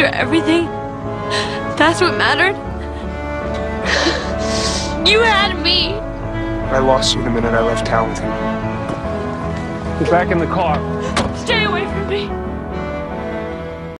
After everything, that's what mattered? You had me. I lost you the minute I left town with you. Get back in the car.